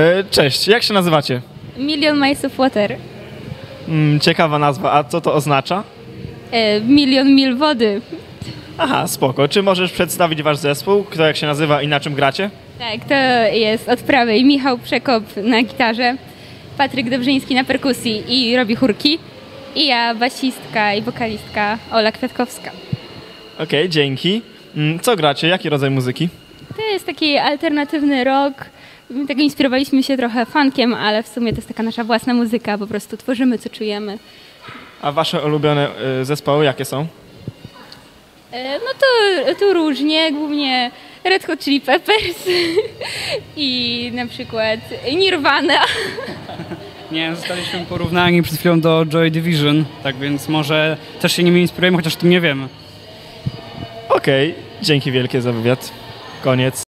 E, Cześć, jak się nazywacie? Milion Miles of Water. Mm, ciekawa nazwa, a co to oznacza? E, milion mil wody. Aha, spoko. Czy możesz przedstawić wasz zespół? Kto jak się nazywa i na czym gracie? Tak, to jest od prawej Michał Przekop na gitarze, Patryk Dobrzyński na perkusji i robi chórki. I ja, basistka i wokalistka Ola Kwiatkowska. Okej, dzięki. Mm, Co gracie? Jaki rodzaj muzyki? To jest taki alternatywny rock. Tak inspirowaliśmy się trochę funkiem, ale w sumie to jest taka nasza własna muzyka. Po prostu tworzymy, co czujemy. A wasze ulubione e, zespoły jakie są? E, No to, to różnie, głównie Red Hot Chili Peppers i na przykład Nirvana. Nie, zostaliśmy porównani przed chwilą do Joy Division, tak więc może też się nimi inspirujemy, chociaż o tym nie wiemy. Okej, dzięki wielkie za wywiad. Koniec.